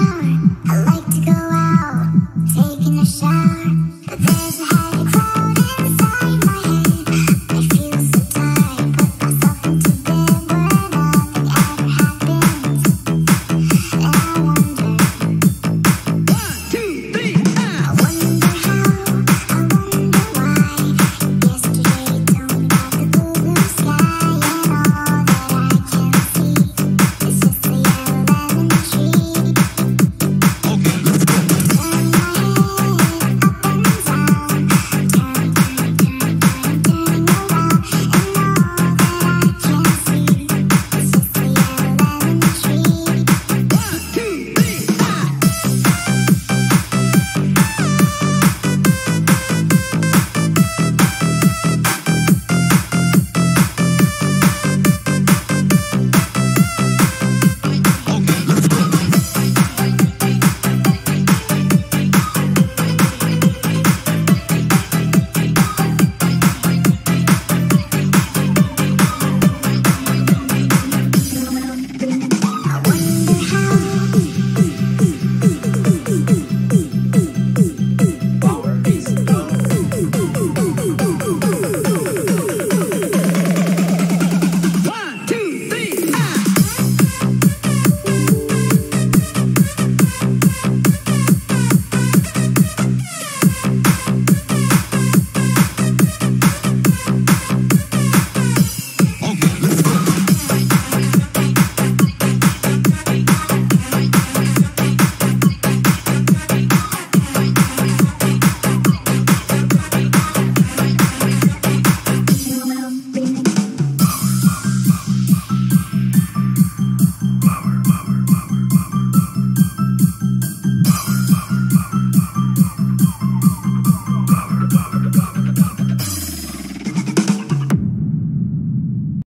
mine.